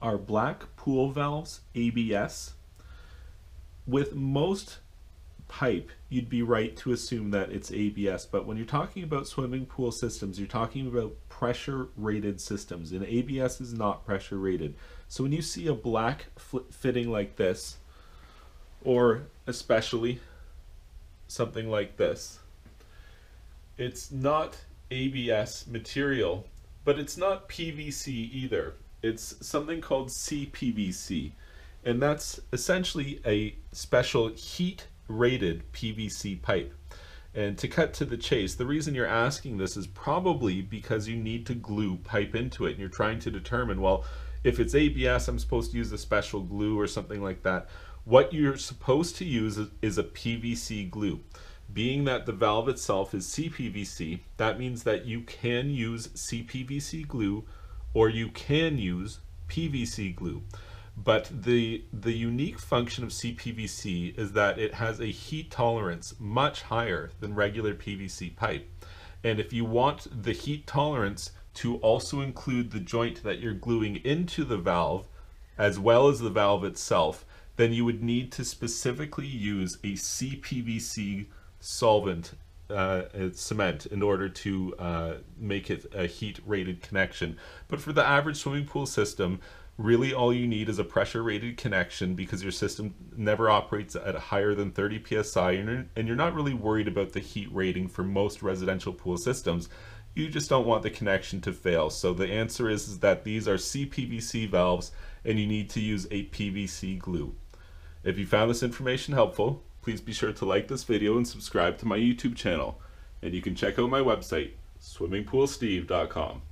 are black pool valves, ABS. With most pipe, you'd be right to assume that it's ABS, but when you're talking about swimming pool systems, you're talking about pressure rated systems, and ABS is not pressure rated. So when you see a black fitting like this, or especially something like this, it's not ABS material, but it's not PVC either. It's something called CPVC, and that's essentially a special heat rated PVC pipe. And to cut to the chase, the reason you're asking this is probably because you need to glue pipe into it and you're trying to determine, well, if it's ABS, I'm supposed to use a special glue or something like that. What you're supposed to use is a PVC glue. Being that the valve itself is CPVC, that means that you can use CPVC glue or you can use PVC glue. But the, the unique function of CPVC is that it has a heat tolerance much higher than regular PVC pipe. And if you want the heat tolerance to also include the joint that you're gluing into the valve, as well as the valve itself, then you would need to specifically use a CPVC solvent uh, cement in order to uh, make it a heat rated connection. But for the average swimming pool system, really all you need is a pressure rated connection because your system never operates at higher than 30 psi and you're not really worried about the heat rating for most residential pool systems. You just don't want the connection to fail. So the answer is, is that these are CPVC valves and you need to use a PVC glue. If you found this information helpful, please be sure to like this video and subscribe to my YouTube channel. And you can check out my website, swimmingpoolsteve.com.